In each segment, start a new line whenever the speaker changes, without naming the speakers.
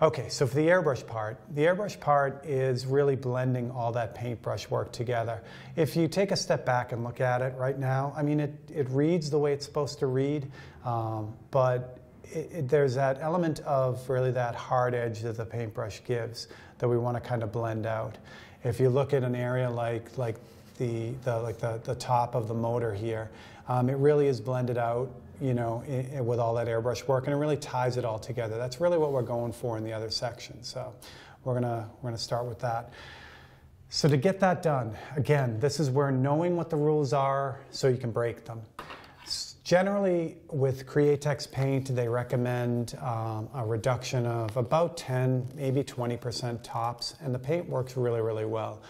Okay, so for the airbrush part, the airbrush part is really blending all that paintbrush work together. If you take a step back and look at it right now, I mean, it, it reads the way it's supposed to read, um, but it, it, there's that element of really that hard edge that the paintbrush gives that we want to kind of blend out. If you look at an area like, like the, the, like the, the top of the motor here, um, it really is blended out you know, in, with all that airbrush work, and it really ties it all together. That's really what we're going for in the other section. So we're gonna we're gonna start with that. So to get that done, again, this is where knowing what the rules are so you can break them. Generally, with Createx paint, they recommend um, a reduction of about 10, maybe 20% tops, and the paint works really, really well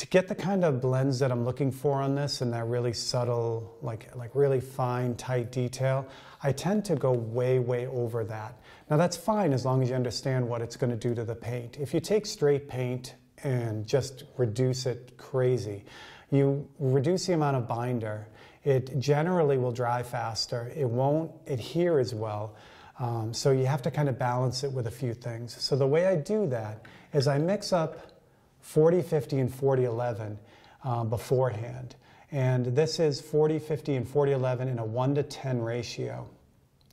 to get the kind of blends that I'm looking for on this and that really subtle, like, like really fine, tight detail, I tend to go way, way over that. Now that's fine as long as you understand what it's going to do to the paint. If you take straight paint and just reduce it crazy, you reduce the amount of binder, it generally will dry faster, it won't adhere as well, um, so you have to kind of balance it with a few things. So the way I do that is I mix up 40, 50, and 40, 11 uh, beforehand. And this is 40, 50, and 40, 11 in a 1 to 10 ratio.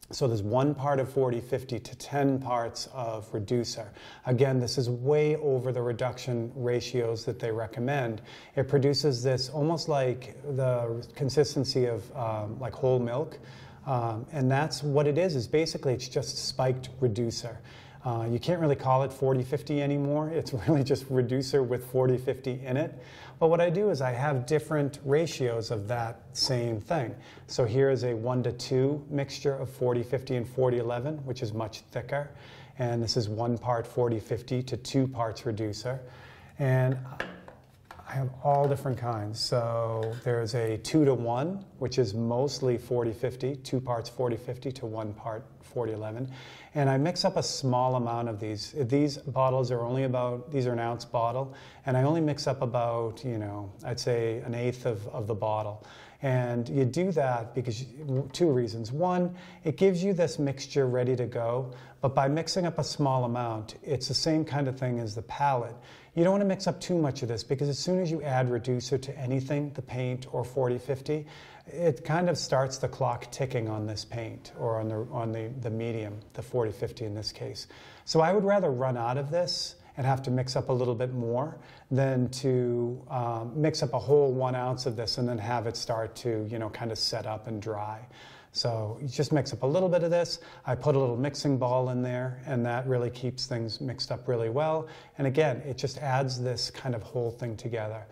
So there's one part of 40, 50 to 10 parts of reducer. Again, this is way over the reduction ratios that they recommend. It produces this almost like the consistency of um, like whole milk. Um, and that's what it is, is basically it's just spiked reducer. Uh, you can't really call it 4050 anymore. It's really just reducer with 4050 in it. But what I do is I have different ratios of that same thing. So here is a 1 to 2 mixture of 4050 and 4011, which is much thicker. And this is one part 4050 to two parts reducer. And I have all different kinds. So there's a 2 to 1, which is mostly 40 50, two parts 40 50 to one part 40 11. and I mix up a small amount of these. These bottles are only about, these are an ounce bottle, and I only mix up about, you know, I'd say an eighth of, of the bottle. And you do that because two reasons. One, it gives you this mixture ready to go, but by mixing up a small amount, it's the same kind of thing as the palette. You don't want to mix up too much of this because as soon as you add reducer to anything, the paint or 4050, it kind of starts the clock ticking on this paint or on the, on the, the medium, the 4050 in this case. So I would rather run out of this and have to mix up a little bit more than to um, mix up a whole one ounce of this and then have it start to, you know, kind of set up and dry. So you just mix up a little bit of this. I put a little mixing ball in there, and that really keeps things mixed up really well. And again, it just adds this kind of whole thing together.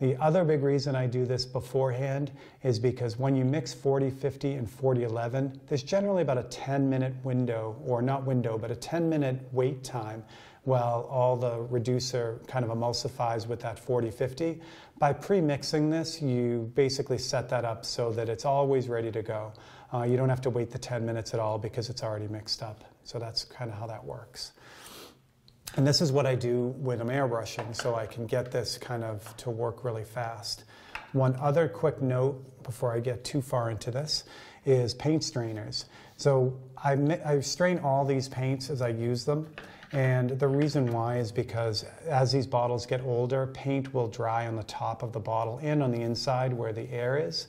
The other big reason I do this beforehand is because when you mix 40, 50, and 4011, there's generally about a 10 minute window, or not window, but a 10 minute wait time while all the reducer kind of emulsifies with that 4050. By pre-mixing this, you basically set that up so that it's always ready to go. Uh, you don't have to wait the 10 minutes at all because it's already mixed up. So that's kind of how that works. And this is what I do when I'm airbrushing, so I can get this kind of to work really fast. One other quick note before I get too far into this is paint strainers. So I, I strain all these paints as I use them. And the reason why is because as these bottles get older, paint will dry on the top of the bottle and on the inside where the air is.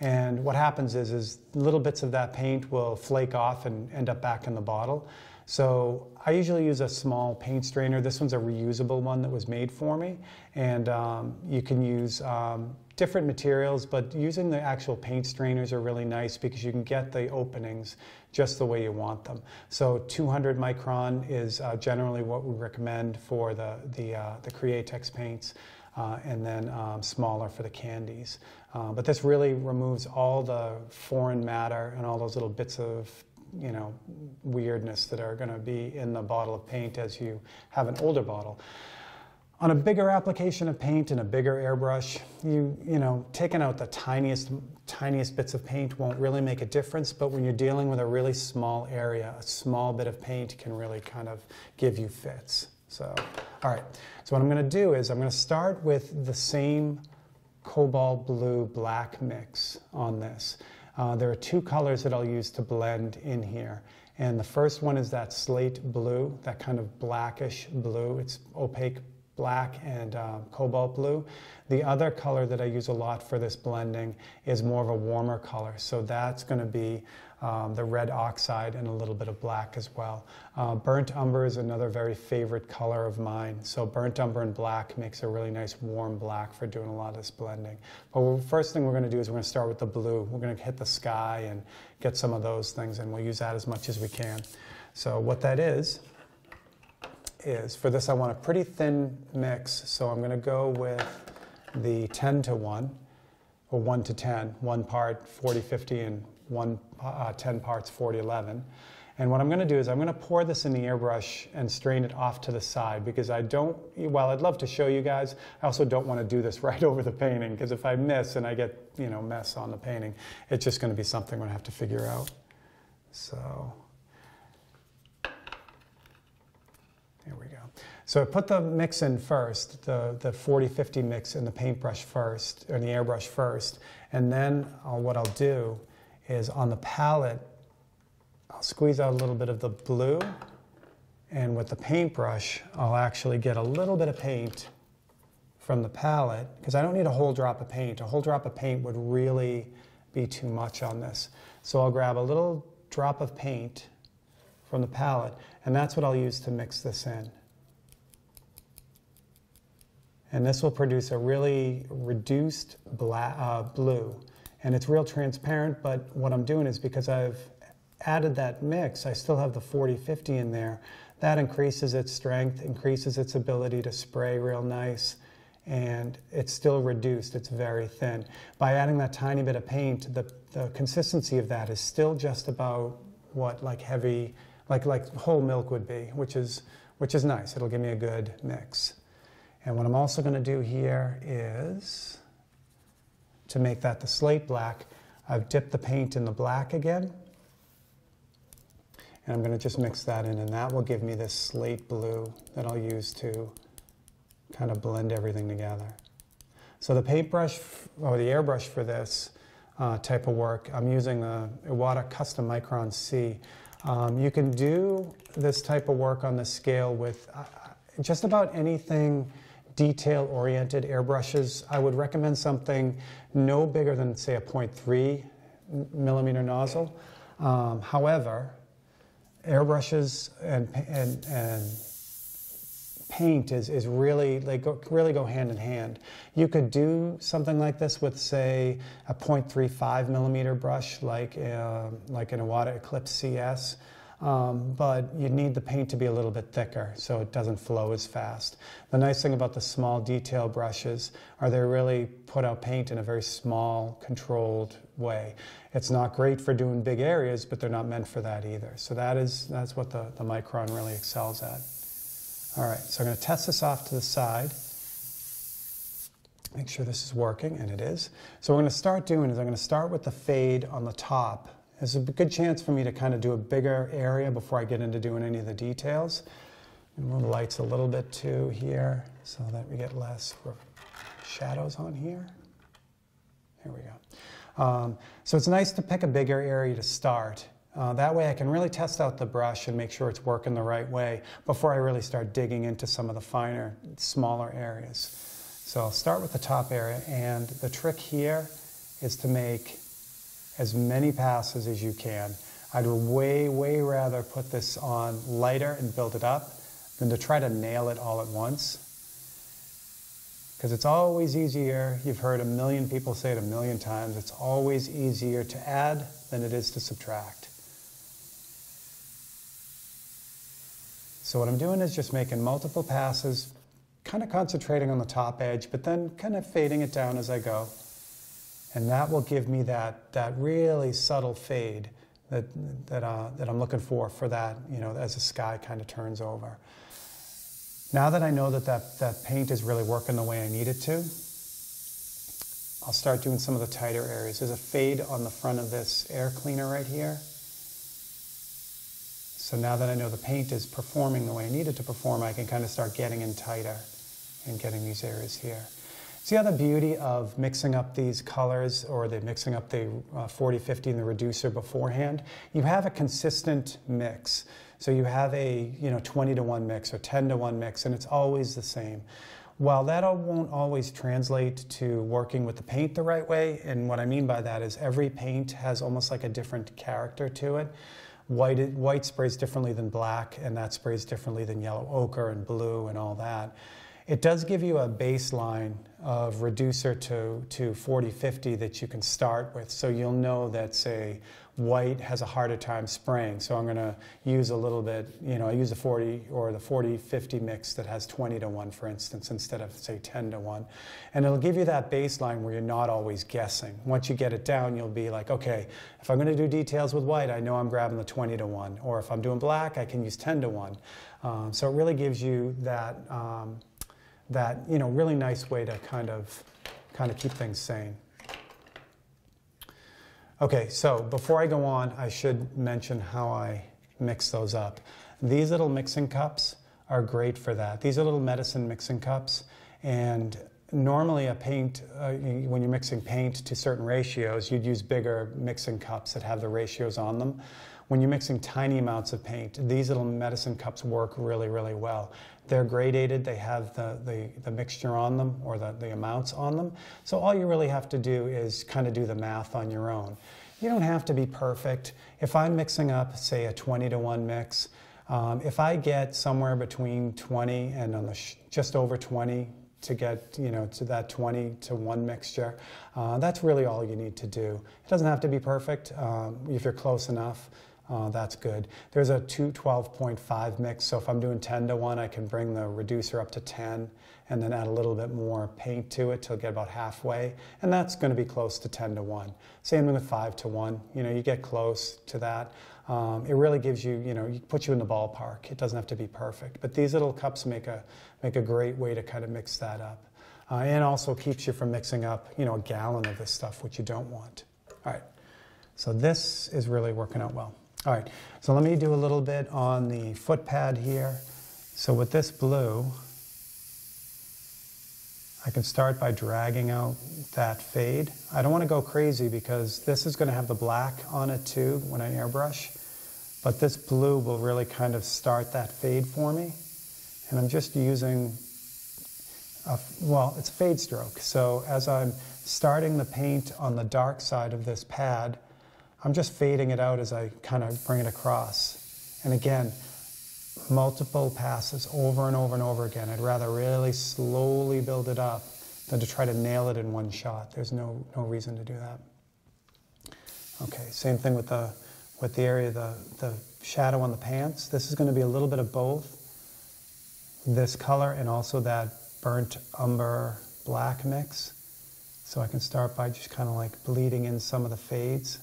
And what happens is, is little bits of that paint will flake off and end up back in the bottle. So I usually use a small paint strainer. This one's a reusable one that was made for me. And um, you can use um, different materials, but using the actual paint strainers are really nice because you can get the openings just the way you want them. So 200 micron is uh, generally what we recommend for the, the, uh, the Createx paints. Uh, and then um, smaller for the candies. Uh, but this really removes all the foreign matter and all those little bits of you know, weirdness that are going to be in the bottle of paint as you have an older bottle. On a bigger application of paint and a bigger airbrush, you, you know, taking out the tiniest, tiniest bits of paint won't really make a difference, but when you're dealing with a really small area, a small bit of paint can really kind of give you fits. So, all right, so what I'm going to do is I'm going to start with the same cobalt blue black mix on this. Uh, there are two colors that I'll use to blend in here. And the first one is that slate blue, that kind of blackish blue. It's opaque black and uh, cobalt blue. The other color that I use a lot for this blending is more of a warmer color. So that's going to be um, the red oxide and a little bit of black as well. Uh, burnt umber is another very favorite color of mine. So burnt umber and black makes a really nice warm black for doing a lot of this blending. But first thing we're going to do is we're going to start with the blue. We're going to hit the sky and get some of those things and we'll use that as much as we can. So what that is, is for this I want a pretty thin mix. So I'm going to go with the 10 to 1 or 1 to 10, one part 40 50 and one uh, 10 parts 40 11. And what I'm going to do is I'm going to pour this in the airbrush and strain it off to the side because I don't, while I'd love to show you guys, I also don't want to do this right over the painting because if I miss and I get, you know, mess on the painting, it's just going to be something I'm going to have to figure out. So here we go. So I put the mix in first, the, the 40-50 mix in the paintbrush first, or the airbrush first, and then I'll, what I'll do is on the palette, I'll squeeze out a little bit of the blue, and with the paintbrush, I'll actually get a little bit of paint from the palette, because I don't need a whole drop of paint. A whole drop of paint would really be too much on this. So I'll grab a little drop of paint from the palette, and that's what I'll use to mix this in. And this will produce a really reduced uh, blue and it's real transparent, but what I'm doing is because I've added that mix, I still have the 40-50 in there. That increases its strength, increases its ability to spray real nice, and it's still reduced, it's very thin. By adding that tiny bit of paint, the, the consistency of that is still just about what like heavy, like, like whole milk would be, which is, which is nice. It'll give me a good mix. And what I'm also gonna do here is, to make that the slate black, I've dipped the paint in the black again. And I'm going to just mix that in, and that will give me this slate blue that I'll use to kind of blend everything together. So the paintbrush, or the airbrush for this uh, type of work, I'm using the Iwata Custom Micron C. Um, you can do this type of work on the scale with uh, just about anything detail-oriented airbrushes, I would recommend something no bigger than, say, a 0.3 millimeter nozzle. Um, however, airbrushes and, and, and paint is, is really, they go, really go hand in hand. You could do something like this with, say, a 0.35 millimeter brush like, uh, like an Iwata Eclipse CS. Um, but you need the paint to be a little bit thicker so it doesn't flow as fast. The nice thing about the small detail brushes are they really put out paint in a very small, controlled way. It's not great for doing big areas, but they're not meant for that either. So that is, that's what the, the Micron really excels at. All right, so I'm going to test this off to the side. Make sure this is working, and it is. So what I'm going to start doing is I'm going to start with the fade on the top there's a good chance for me to kind of do a bigger area before I get into doing any of the details. And move the lights a little bit too here so that we get less shadows on here. Here we go. Um, so it's nice to pick a bigger area to start. Uh, that way I can really test out the brush and make sure it's working the right way before I really start digging into some of the finer, smaller areas. So I'll start with the top area and the trick here is to make as many passes as you can. I'd way, way rather put this on lighter and build it up than to try to nail it all at once. Because it's always easier, you've heard a million people say it a million times, it's always easier to add than it is to subtract. So what I'm doing is just making multiple passes, kind of concentrating on the top edge, but then kind of fading it down as I go. And that will give me that, that really subtle fade that, that, uh, that I'm looking for for that, you know, as the sky kind of turns over. Now that I know that, that that paint is really working the way I need it to, I'll start doing some of the tighter areas. There's a fade on the front of this air cleaner right here. So now that I know the paint is performing the way I need it to perform, I can kind of start getting in tighter and getting these areas here. See how the beauty of mixing up these colors or the mixing up the uh, 40-50 and the reducer beforehand? You have a consistent mix. So you have a you know 20 to 1 mix or 10 to 1 mix and it's always the same. While that won't always translate to working with the paint the right way, and what I mean by that is every paint has almost like a different character to it. White, white sprays differently than black, and that sprays differently than yellow ochre and blue and all that. It does give you a baseline of reducer to, to 40-50 that you can start with. So you'll know that, say, white has a harder time spraying. So I'm going to use a little bit, you know, I use a 40 or the 40-50 mix that has 20 to 1, for instance, instead of, say, 10 to 1. And it'll give you that baseline where you're not always guessing. Once you get it down, you'll be like, okay, if I'm going to do details with white, I know I'm grabbing the 20 to 1. Or if I'm doing black, I can use 10 to 1. Um, so it really gives you that, um, that, you know, really nice way to kind of, kind of keep things sane. Okay, so before I go on, I should mention how I mix those up. These little mixing cups are great for that. These are little medicine mixing cups, and normally a paint, uh, when you're mixing paint to certain ratios, you'd use bigger mixing cups that have the ratios on them. When you're mixing tiny amounts of paint, these little medicine cups work really, really well. They're gradated, they have the, the, the mixture on them or the, the amounts on them. So all you really have to do is kind of do the math on your own. You don't have to be perfect. If I'm mixing up, say, a 20 to 1 mix, um, if I get somewhere between 20 and on the just over 20 to get you know to that 20 to 1 mixture, uh, that's really all you need to do. It doesn't have to be perfect. Um, if you're close enough, uh, that's good. There's a 212.5 mix, so if I'm doing 10 to 1, I can bring the reducer up to 10 and then add a little bit more paint to it till get about halfway, and that's going to be close to 10 to 1. Same thing with 5 to 1. You know, you get close to that. Um, it really gives you, you know, you put you in the ballpark. It doesn't have to be perfect, but these little cups make a make a great way to kind of mix that up, uh, and also keeps you from mixing up, you know, a gallon of this stuff, which you don't want. All right, so this is really working out well. All right, so let me do a little bit on the foot pad here. So with this blue, I can start by dragging out that fade. I don't want to go crazy because this is going to have the black on it too when I airbrush. But this blue will really kind of start that fade for me. And I'm just using, a, well, it's a fade stroke. So as I'm starting the paint on the dark side of this pad, I'm just fading it out as I kind of bring it across. And again, multiple passes over and over and over again. I'd rather really slowly build it up than to try to nail it in one shot. There's no, no reason to do that. Okay, same thing with the, with the area, the, the shadow on the pants. This is going to be a little bit of both this color and also that burnt umber black mix. So I can start by just kind of like bleeding in some of the fades.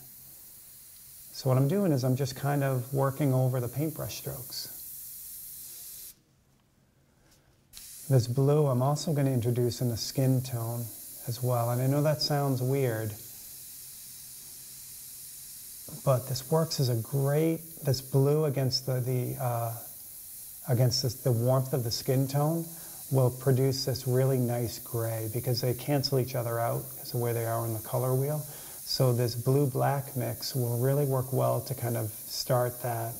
So what I'm doing is I'm just kind of working over the paintbrush strokes. This blue I'm also going to introduce in the skin tone as well. And I know that sounds weird, but this works as a great, this blue against the, the uh, against this, the warmth of the skin tone will produce this really nice gray because they cancel each other out because of where they are on the color wheel. So this blue-black mix will really work well to kind of start that,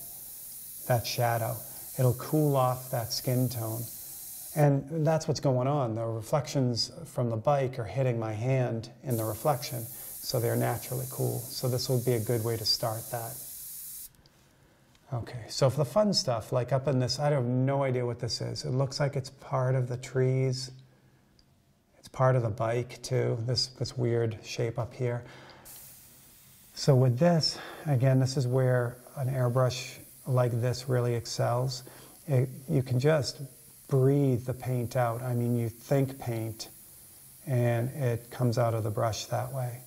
that shadow. It'll cool off that skin tone. And that's what's going on. The reflections from the bike are hitting my hand in the reflection, so they're naturally cool. So this will be a good way to start that. Okay, so for the fun stuff, like up in this, I have no idea what this is. It looks like it's part of the trees. It's part of the bike too, this, this weird shape up here. So with this, again, this is where an airbrush like this really excels. It, you can just breathe the paint out. I mean, you think paint and it comes out of the brush that way.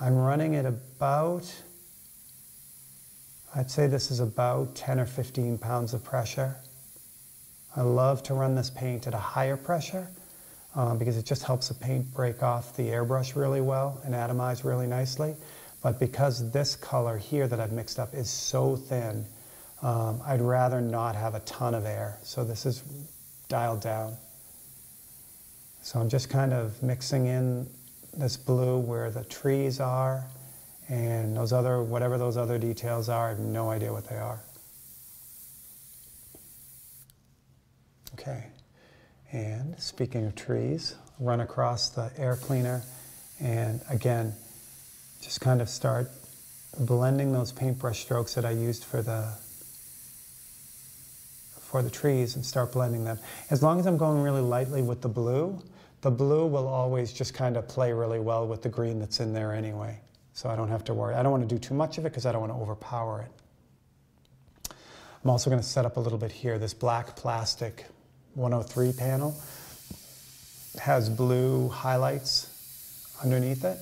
I'm running it about, I'd say this is about 10 or 15 pounds of pressure. I love to run this paint at a higher pressure um, because it just helps the paint break off the airbrush really well and atomize really nicely. But because this color here that I've mixed up is so thin, um, I'd rather not have a ton of air. So this is dialed down. So I'm just kind of mixing in this blue where the trees are and those other, whatever those other details are, I have no idea what they are. Okay, and speaking of trees, run across the air cleaner and again, just kind of start blending those paintbrush strokes that I used for the for the trees and start blending them. As long as I'm going really lightly with the blue, the blue will always just kind of play really well with the green that's in there anyway. So I don't have to worry. I don't want to do too much of it because I don't want to overpower it. I'm also going to set up a little bit here. This black plastic 103 panel has blue highlights underneath it.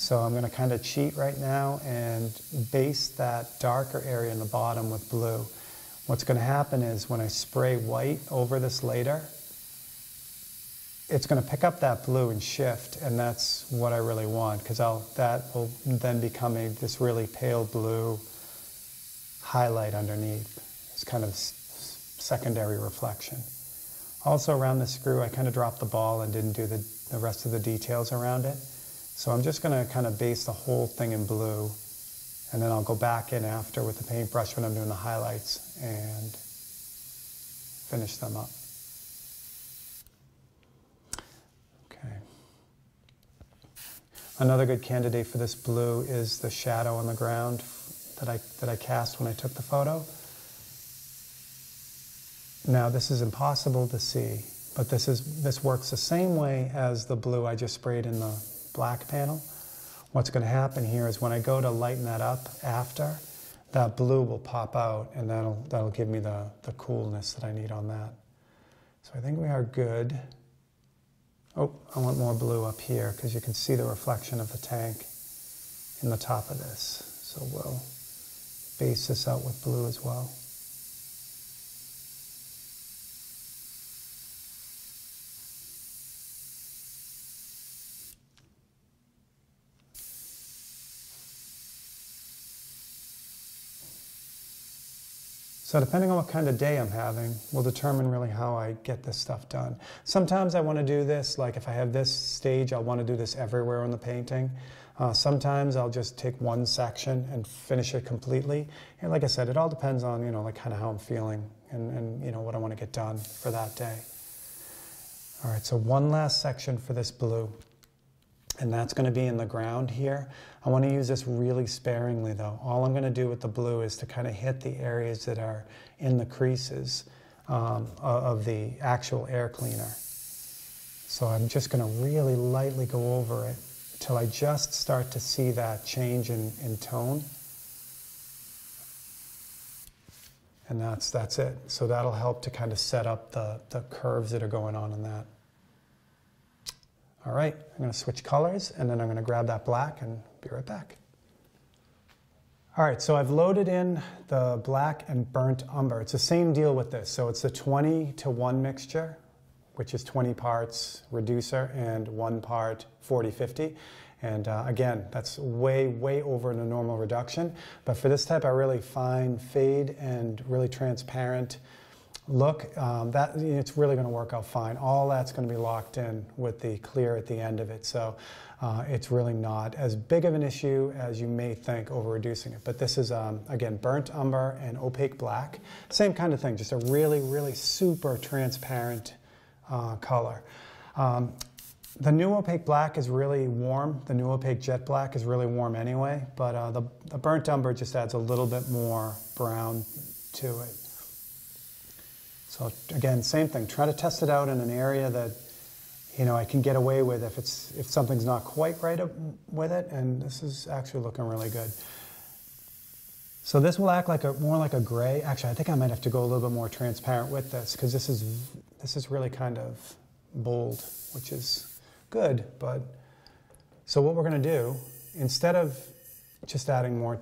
So I'm going to kind of cheat right now and base that darker area in the bottom with blue. What's going to happen is when I spray white over this later, it's going to pick up that blue and shift, and that's what I really want because that will then become a, this really pale blue highlight underneath. It's kind of secondary reflection. Also around the screw, I kind of dropped the ball and didn't do the, the rest of the details around it. So I'm just going to kind of base the whole thing in blue and then I'll go back in after with the paintbrush when I'm doing the highlights and finish them up. Okay. Another good candidate for this blue is the shadow on the ground that I, that I cast when I took the photo. Now this is impossible to see, but this, is, this works the same way as the blue I just sprayed in the black panel. What's going to happen here is when I go to lighten that up after, that blue will pop out and that'll, that'll give me the, the coolness that I need on that. So I think we are good. Oh, I want more blue up here because you can see the reflection of the tank in the top of this. So we'll base this out with blue as well. So depending on what kind of day I'm having will determine really how I get this stuff done. Sometimes I want to do this, like if I have this stage, I'll want to do this everywhere on the painting. Uh, sometimes I'll just take one section and finish it completely. And like I said, it all depends on, you know, like kind of how I'm feeling and, and, you know, what I want to get done for that day. All right, so one last section for this blue and that's going to be in the ground here. I want to use this really sparingly though. All I'm going to do with the blue is to kind of hit the areas that are in the creases um, of the actual air cleaner. So I'm just going to really lightly go over it until I just start to see that change in, in tone. And that's, that's it. So that'll help to kind of set up the, the curves that are going on in that. All right, I'm going to switch colors and then I'm going to grab that black and be right back. All right, so I've loaded in the black and burnt umber. It's the same deal with this. So it's a 20 to 1 mixture, which is 20 parts reducer and 1 part 40-50. And uh, again, that's way, way over the normal reduction. But for this type I really fine fade and really transparent look, um, that it's really going to work out fine. All that's going to be locked in with the clear at the end of it. So uh, it's really not as big of an issue as you may think over reducing it. But this is, um, again, burnt umber and opaque black. Same kind of thing, just a really, really super transparent uh, color. Um, the new opaque black is really warm. The new opaque jet black is really warm anyway, but uh, the, the burnt umber just adds a little bit more brown to it. So again, same thing. Try to test it out in an area that you know I can get away with if it's if something's not quite right with it. And this is actually looking really good. So this will act like a more like a gray. Actually, I think I might have to go a little bit more transparent with this because this is this is really kind of bold, which is good. But so what we're going to do instead of just adding more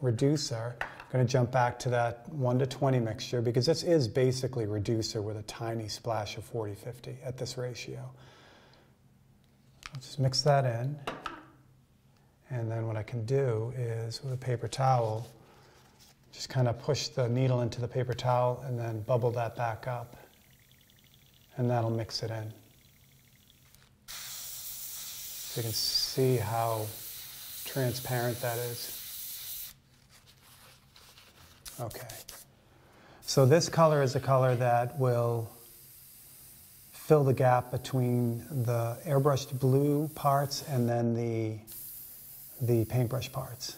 reducer, going to jump back to that 1 to 20 mixture because this is basically reducer with a tiny splash of 40-50 at this ratio. I'll just mix that in. And then what I can do is with a paper towel, just kind of push the needle into the paper towel and then bubble that back up. And that'll mix it in. So you can see how transparent that is. Okay. So this color is a color that will fill the gap between the airbrushed blue parts and then the, the paintbrush parts.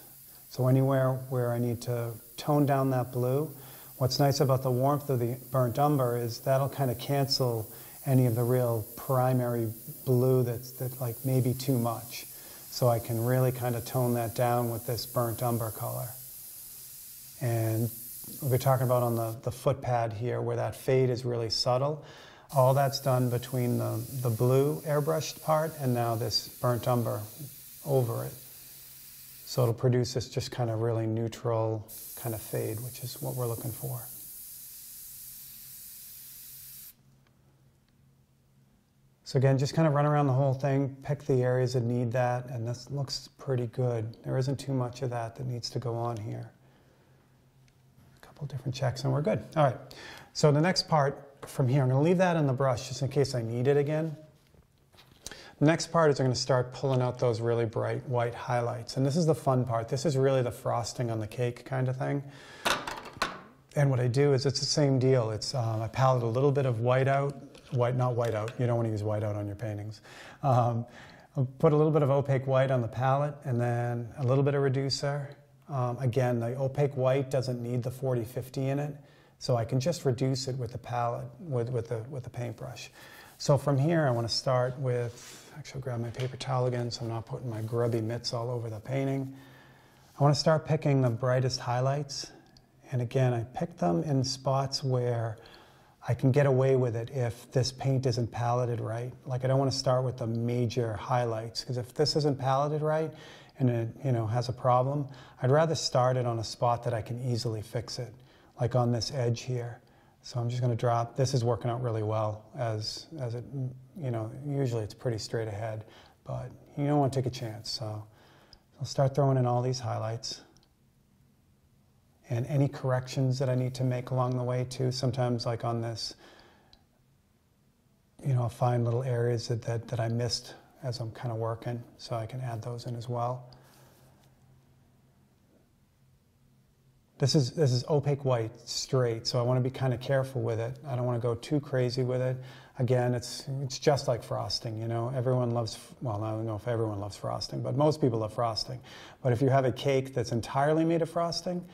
So anywhere where I need to tone down that blue, what's nice about the warmth of the burnt umber is that'll kind of cancel any of the real primary blue that's that like maybe too much. So I can really kind of tone that down with this burnt umber color. And we're talking about on the, the foot pad here where that fade is really subtle. All that's done between the, the blue airbrushed part and now this burnt umber over it. So it'll produce this just kind of really neutral kind of fade, which is what we're looking for. So again, just kind of run around the whole thing, pick the areas that need that, and this looks pretty good. There isn't too much of that that needs to go on here. Couple different checks and we're good. All right, so the next part from here, I'm gonna leave that in the brush just in case I need it again. The next part is I'm going to start pulling out those really bright white highlights. And this is the fun part. This is really the frosting on the cake kind of thing. And what I do is it's the same deal. It's um, I palette a little bit of white out, white, not white out. You don't want to use white out on your paintings. Um, I'll put a little bit of opaque white on the palette and then a little bit of reducer. Um, again, the opaque white doesn't need the 40-50 in it, so I can just reduce it with the palette, with, with, the, with the paintbrush. So from here, I want to start with, actually I'll grab my paper towel again so I'm not putting my grubby mitts all over the painting. I want to start picking the brightest highlights. And again, I pick them in spots where I can get away with it if this paint isn't paletted right. Like I don't want to start with the major highlights because if this isn't paletted right and it you know has a problem, I'd rather start it on a spot that I can easily fix it, like on this edge here. So I'm just going to drop. This is working out really well as as it you know usually it's pretty straight ahead, but you don't want to take a chance. So I'll start throwing in all these highlights and any corrections that I need to make along the way too. Sometimes like on this, you know, I'll find little areas that, that, that I missed as I'm kind of working, so I can add those in as well. This is, this is opaque white, straight, so I want to be kind of careful with it. I don't want to go too crazy with it. Again, it's, it's just like frosting, you know. Everyone loves, well, I don't know if everyone loves frosting, but most people love frosting. But if you have a cake that's entirely made of frosting,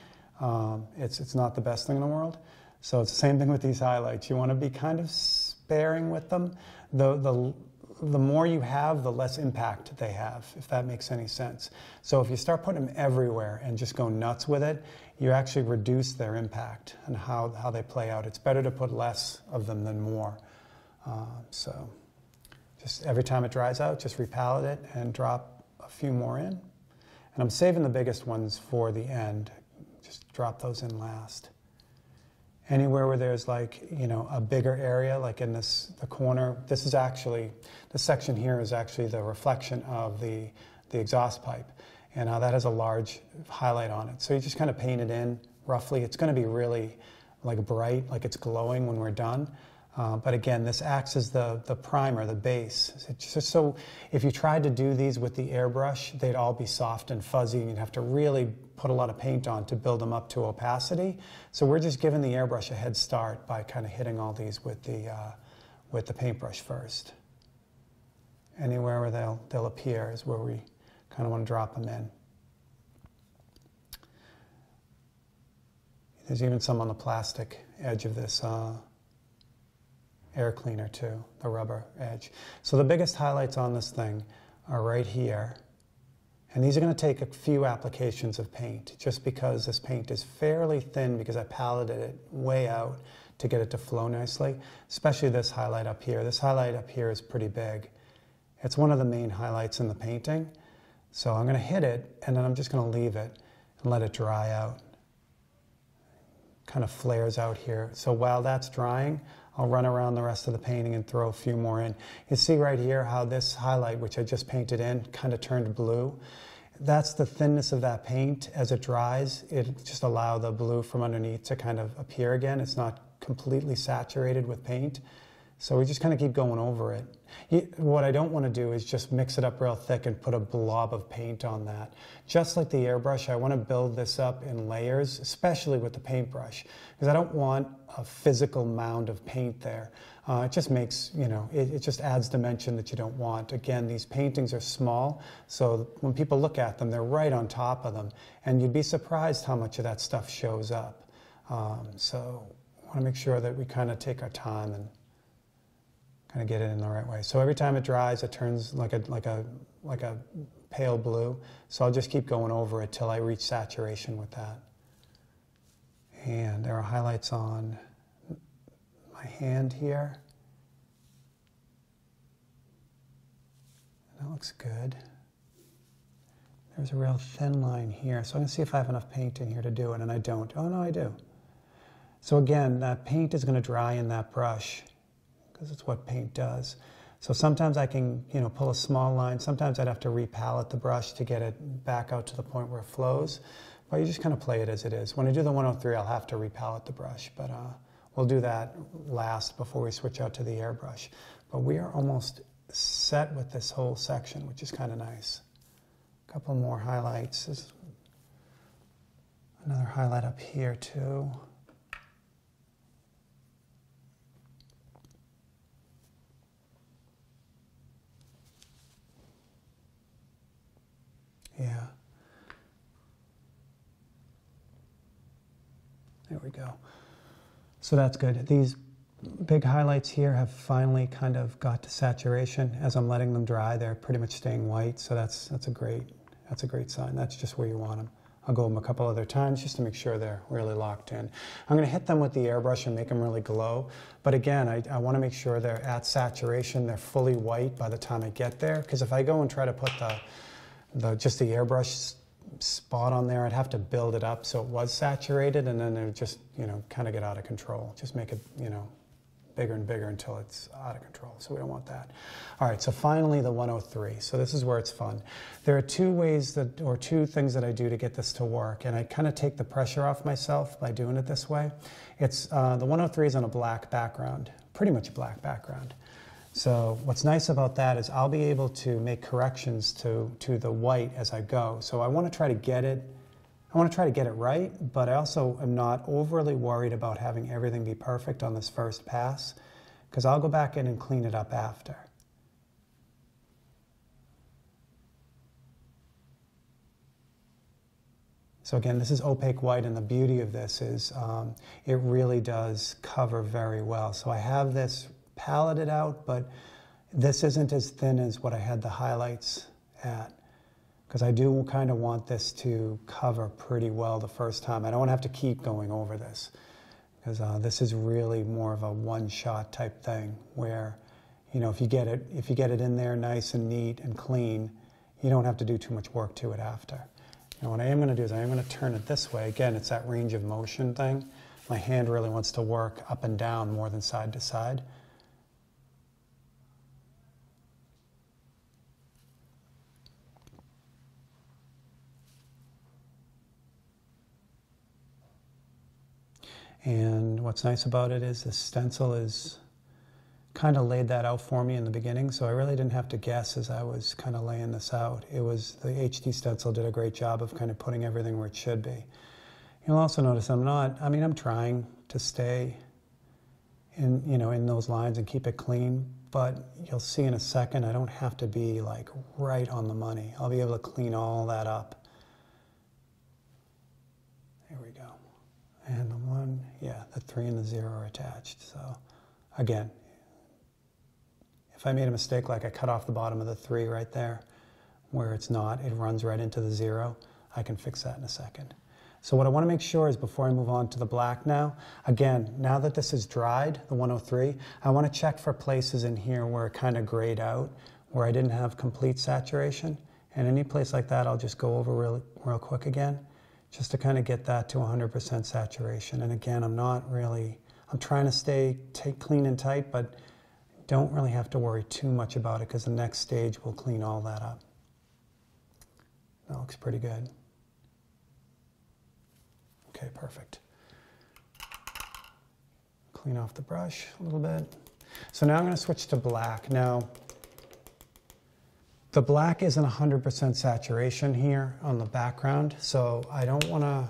um, it's, it's not the best thing in the world. So it's the same thing with these highlights. You want to be kind of sparing with them. The, the, the more you have, the less impact they have, if that makes any sense. So if you start putting them everywhere and just go nuts with it, you actually reduce their impact and how, how they play out. It's better to put less of them than more. Uh, so just every time it dries out, just repalette it and drop a few more in. And I'm saving the biggest ones for the end just drop those in last. Anywhere where there's like, you know, a bigger area, like in this, the corner, this is actually, this section here is actually the reflection of the, the exhaust pipe. And uh, that has a large highlight on it. So you just kind of paint it in roughly. It's going to be really like bright, like it's glowing when we're done. Uh, but again, this acts as the, the primer, the base. Just so if you tried to do these with the airbrush, they'd all be soft and fuzzy, and you'd have to really put a lot of paint on to build them up to opacity. So we're just giving the airbrush a head start by kind of hitting all these with the, uh, with the paintbrush first. Anywhere where they'll, they'll appear is where we kind of want to drop them in. There's even some on the plastic edge of this uh, air cleaner too, the rubber edge. So the biggest highlights on this thing are right here. And these are going to take a few applications of paint just because this paint is fairly thin because I paletted it way out to get it to flow nicely, especially this highlight up here. This highlight up here is pretty big. It's one of the main highlights in the painting. So I'm going to hit it and then I'm just going to leave it and let it dry out. Kind of flares out here. So while that's drying, I'll run around the rest of the painting and throw a few more in. You see right here how this highlight, which I just painted in, kind of turned blue. That's the thinness of that paint. As it dries, it just allow the blue from underneath to kind of appear again. It's not completely saturated with paint. So we just kind of keep going over it. What I don't want to do is just mix it up real thick and put a blob of paint on that. Just like the airbrush, I want to build this up in layers, especially with the paintbrush, because I don't want a physical mound of paint there. Uh, it just makes, you know, it, it, just adds dimension that you don't want. Again, these paintings are small, so when people look at them, they're right on top of them. And you'd be surprised how much of that stuff shows up. Um, so I want to make sure that we kind of take our time and kind of get it in the right way. So every time it dries, it turns like a, like a, like a pale blue. So I'll just keep going over it till I reach saturation with that. And there are highlights on my hand here. That looks good. There's a real thin line here. So I'm to see if I have enough paint in here to do it, and I don't. Oh, no, I do. So again, that paint is going to dry in that brush because it's what paint does. So sometimes I can, you know, pull a small line. Sometimes I'd have to repalette the brush to get it back out to the point where it flows. But you just kind of play it as it is. When I do the 103, I'll have to repalette the brush, but uh, we'll do that last before we switch out to the airbrush. But we are almost set with this whole section, which is kind of nice. A couple more highlights. Another highlight up here too. Yeah. There we go. So that's good. These big highlights here have finally kind of got to saturation. As I'm letting them dry, they're pretty much staying white. So that's, that's, a, great, that's a great sign. That's just where you want them. I'll go them a couple other times just to make sure they're really locked in. I'm going to hit them with the airbrush and make them really glow. But again, I, I want to make sure they're at saturation, they're fully white by the time I get there. Because if I go and try to put the the, just the airbrush spot on there, I'd have to build it up so it was saturated and then it would just, you know, kind of get out of control. Just make it, you know, bigger and bigger until it's out of control. So we don't want that. All right, so finally the 103. So this is where it's fun. There are two ways that, or two things that I do to get this to work, and I kind of take the pressure off myself by doing it this way. It's, uh, the 103 is on a black background, pretty much a black background. So what's nice about that is I'll be able to make corrections to, to the white as I go. So I want to try to get it, I want to try to get it right, but I also am not overly worried about having everything be perfect on this first pass because I'll go back in and clean it up after. So again, this is opaque white, and the beauty of this is um, it really does cover very well. So I have this paletted out, but this isn't as thin as what I had the highlights at because I do kind of want this to cover pretty well the first time. I don't want to have to keep going over this because uh, this is really more of a one-shot type thing where, you know, if you get it if you get it in there nice and neat and clean, you don't have to do too much work to it after. Now what I am going to do is I am going to turn it this way. Again, it's that range of motion thing. My hand really wants to work up and down more than side to side. And what's nice about it is the stencil is kind of laid that out for me in the beginning, so I really didn't have to guess as I was kind of laying this out. It was the HD stencil did a great job of kind of putting everything where it should be. You'll also notice I'm not, I mean, I'm trying to stay in, you know, in those lines and keep it clean, but you'll see in a second I don't have to be like right on the money. I'll be able to clean all that up There and the one, yeah, the three and the zero are attached. So again, if I made a mistake, like I cut off the bottom of the three right there, where it's not, it runs right into the zero, I can fix that in a second. So what I want to make sure is before I move on to the black now, again, now that this is dried, the 103, I want to check for places in here where it kind of grayed out, where I didn't have complete saturation. And any place like that, I'll just go over real, real quick again just to kind of get that to 100% saturation. And again, I'm not really, I'm trying to stay take clean and tight, but don't really have to worry too much about it because the next stage will clean all that up. That looks pretty good. Okay, perfect. Clean off the brush a little bit. So now I'm going to switch to black. Now, the black isn't 100% saturation here on the background, so I don't want to,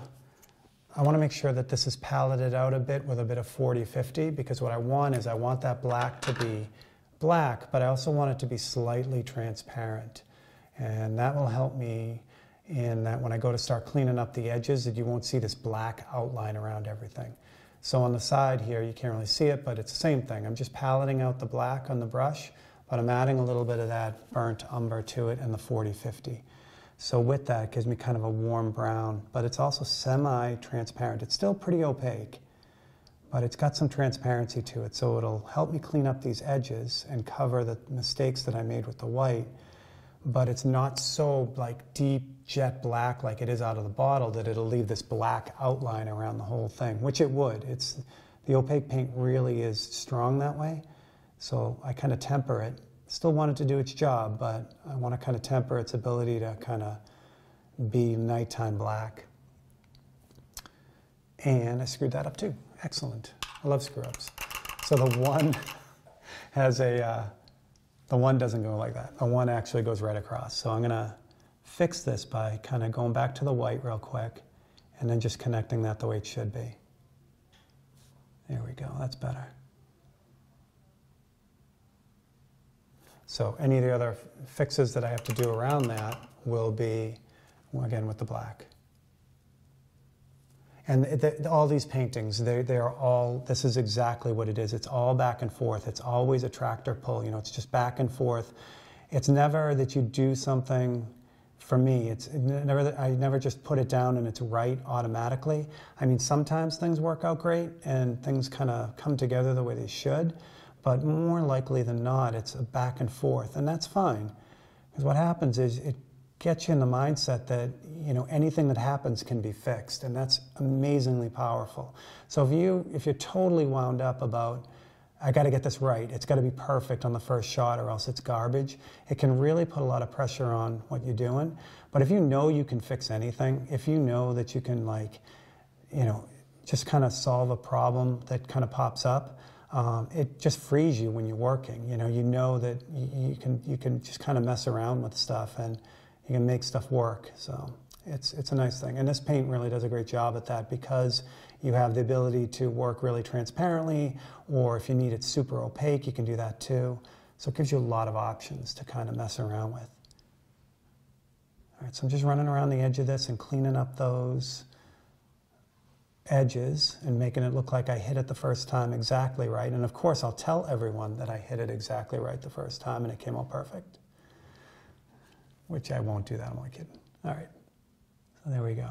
I want to make sure that this is paletted out a bit with a bit of 40-50 because what I want is I want that black to be black, but I also want it to be slightly transparent. And that will help me in that when I go to start cleaning up the edges that you won't see this black outline around everything. So on the side here, you can't really see it, but it's the same thing. I'm just paletting out the black on the brush but I'm adding a little bit of that burnt umber to it in the 40-50. So with that, it gives me kind of a warm brown, but it's also semi-transparent. It's still pretty opaque, but it's got some transparency to it. So it'll help me clean up these edges and cover the mistakes that I made with the white, but it's not so like deep jet black like it is out of the bottle that it'll leave this black outline around the whole thing, which it would. It's, the opaque paint really is strong that way. So I kind of temper it. Still want it to do its job, but I want to kind of temper its ability to kind of be nighttime black. And I screwed that up too. Excellent. I love screw ups. So the one has a, uh, the one doesn't go like that. The one actually goes right across. So I'm going to fix this by kind of going back to the white real quick and then just connecting that the way it should be. There we go. That's better. So any of the other fixes that I have to do around that will be, again, with the black. And the, all these paintings, they, they are all, this is exactly what it is. It's all back and forth. It's always a tractor pull, you know, it's just back and forth. It's never that you do something, for me, it's never, I never just put it down and it's right automatically. I mean, sometimes things work out great and things kind of come together the way they should. But more likely than not, it's a back and forth, and that's fine. Because what happens is it gets you in the mindset that you know anything that happens can be fixed, and that's amazingly powerful. So if you if you're totally wound up about I got to get this right, it's got to be perfect on the first shot, or else it's garbage. It can really put a lot of pressure on what you're doing. But if you know you can fix anything, if you know that you can like, you know, just kind of solve a problem that kind of pops up um, it just frees you when you're working. You know, you know that you, you can you can just kind of mess around with stuff and you can make stuff work. So it's it's a nice thing, and this paint really does a great job at that because you have the ability to work really transparently, or if you need it super opaque, you can do that too. So it gives you a lot of options to kind of mess around with. All right, so I'm just running around the edge of this and cleaning up those edges and making it look like I hit it the first time exactly right. And of course, I'll tell everyone that I hit it exactly right the first time and it came out perfect. Which I won't do that, I'm only kidding. All right, so there we go.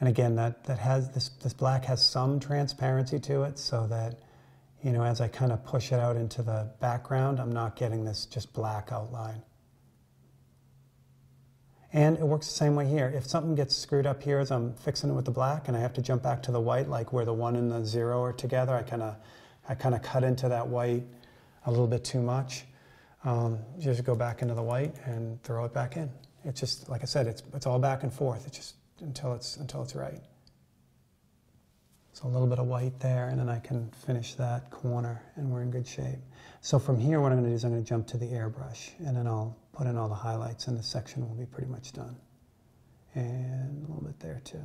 And again, that, that has this, this black has some transparency to it so that, you know, as I kind of push it out into the background, I'm not getting this just black outline. And it works the same way here. If something gets screwed up here as I'm fixing it with the black and I have to jump back to the white, like where the one and the zero are together, I kind of I kind of cut into that white a little bit too much. Um, just go back into the white and throw it back in. It's just, like I said, it's, it's all back and forth. It's just until it's, until it's right. So a little bit of white there, and then I can finish that corner, and we're in good shape. So from here, what I'm going to do is I'm going to jump to the airbrush, and then I'll put in all the highlights, and the section will be pretty much done. And a little bit there, too.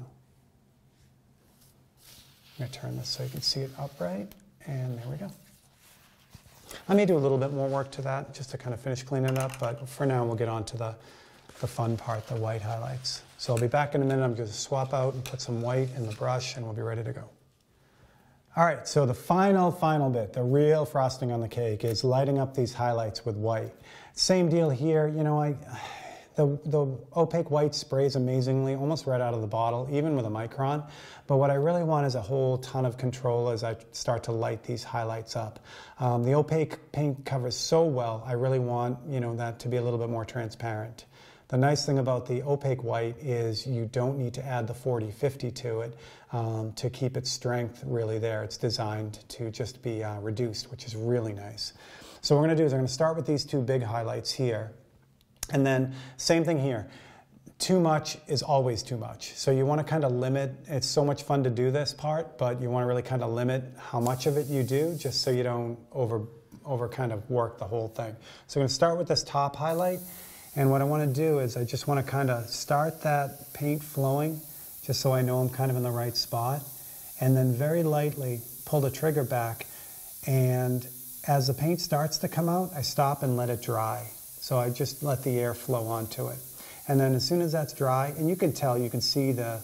I'm to turn this so you can see it upright, and there we go. I may do a little bit more work to that, just to kind of finish cleaning it up, but for now, we'll get on to the, the fun part, the white highlights. So I'll be back in a minute. I'm going to swap out and put some white in the brush, and we'll be ready to go. All right, so the final, final bit, the real frosting on the cake is lighting up these highlights with white. Same deal here, you know, I, the, the opaque white sprays amazingly, almost right out of the bottle, even with a micron. But what I really want is a whole ton of control as I start to light these highlights up. Um, the opaque paint covers so well, I really want, you know, that to be a little bit more transparent. The nice thing about the opaque white is you don't need to add the 40-50 to it um, to keep its strength really there. It's designed to just be uh, reduced, which is really nice. So what we're going to do is I'm going to start with these two big highlights here. And then same thing here. too much is always too much. So you want to kind of limit, it's so much fun to do this part, but you want to really kind of limit how much of it you do just so you don't over, over kind of work the whole thing. So I'm going to start with this top highlight. And what I want to do is I just want to kind of start that paint flowing just so I know I'm kind of in the right spot. And then very lightly pull the trigger back. And as the paint starts to come out, I stop and let it dry. So I just let the air flow onto it. And then as soon as that's dry, and you can tell, you can see the,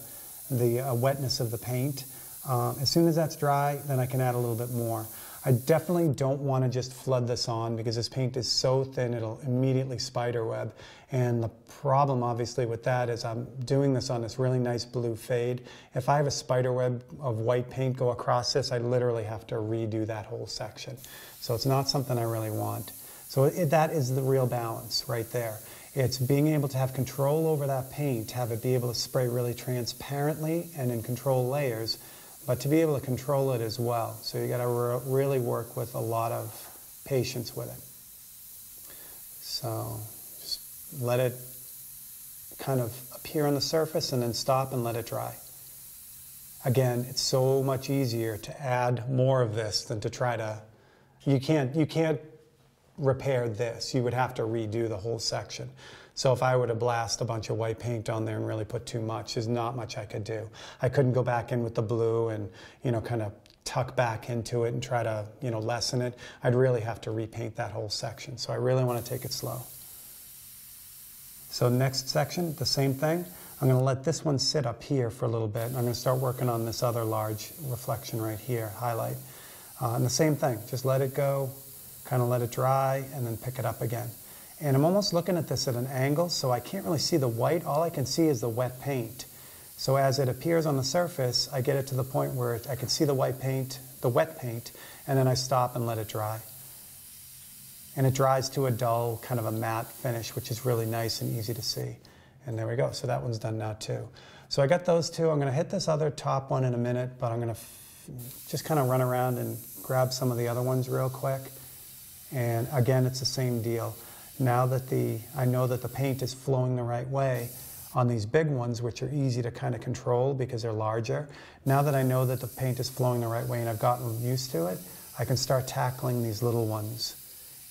the uh, wetness of the paint. Uh, as soon as that's dry, then I can add a little bit more. I definitely don't want to just flood this on because this paint is so thin it'll immediately spiderweb. And the problem obviously with that is I'm doing this on this really nice blue fade. If I have a spiderweb of white paint go across this, I literally have to redo that whole section. So it's not something I really want. So it, that is the real balance right there. It's being able to have control over that paint, have it be able to spray really transparently and in control layers, but to be able to control it as well. So you got to re really work with a lot of patience with it. So just let it kind of appear on the surface and then stop and let it dry. Again, it's so much easier to add more of this than to try to, you can't, you can't repair this. You would have to redo the whole section. So if I were to blast a bunch of white paint on there and really put too much, there's not much I could do. I couldn't go back in with the blue and, you know, kind of tuck back into it and try to, you know, lessen it. I'd really have to repaint that whole section. So I really want to take it slow. So next section, the same thing. I'm going to let this one sit up here for a little bit. I'm going to start working on this other large reflection right here, highlight. Uh, and the same thing, just let it go, kind of let it dry, and then pick it up again. And I'm almost looking at this at an angle, so I can't really see the white. All I can see is the wet paint. So as it appears on the surface, I get it to the point where I can see the white paint, the wet paint, and then I stop and let it dry. And it dries to a dull, kind of a matte finish, which is really nice and easy to see. And there we go. So that one's done now too. So I got those two. I'm going to hit this other top one in a minute, but I'm going to just kind of run around and grab some of the other ones real quick. And again, it's the same deal. Now that the, I know that the paint is flowing the right way on these big ones, which are easy to kind of control because they're larger, now that I know that the paint is flowing the right way and I've gotten used to it, I can start tackling these little ones.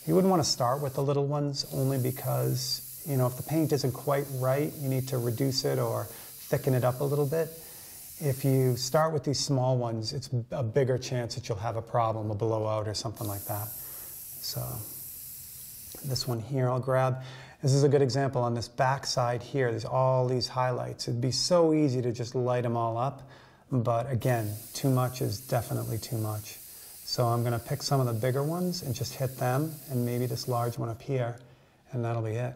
You wouldn't want to start with the little ones only because, you know, if the paint isn't quite right, you need to reduce it or thicken it up a little bit. If you start with these small ones, it's a bigger chance that you'll have a problem, a blowout or something like that. So this one here I'll grab. This is a good example on this back side here. There's all these highlights. It'd be so easy to just light them all up. But again, too much is definitely too much. So I'm going to pick some of the bigger ones and just hit them and maybe this large one up here and that'll be it.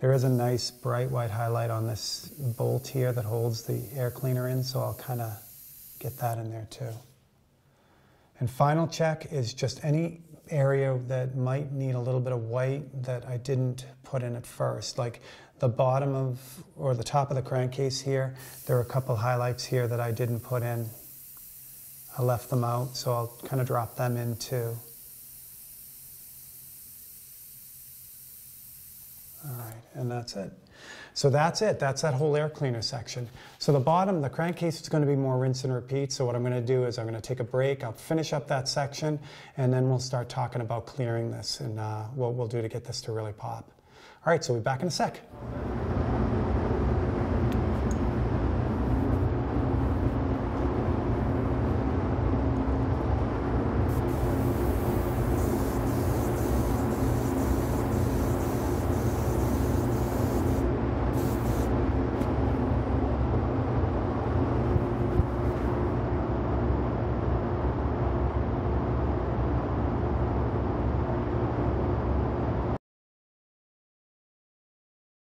There is a nice bright white highlight on this bolt here that holds the air cleaner in so I'll kind of get that in there too. And final check is just any area that might need a little bit of white that I didn't put in at first. Like the bottom of, or the top of the crankcase here, there are a couple highlights here that I didn't put in. I left them out, so I'll kind of drop them in too. All right, and that's it. So that's it. That's that whole air cleaner section. So the bottom, the crankcase is going to be more rinse and repeat. So what I'm going to do is I'm going to take a break. I'll finish up that section, and then we'll start talking about clearing this and uh, what we'll do to get this to really pop. All right, so we'll be back in a sec.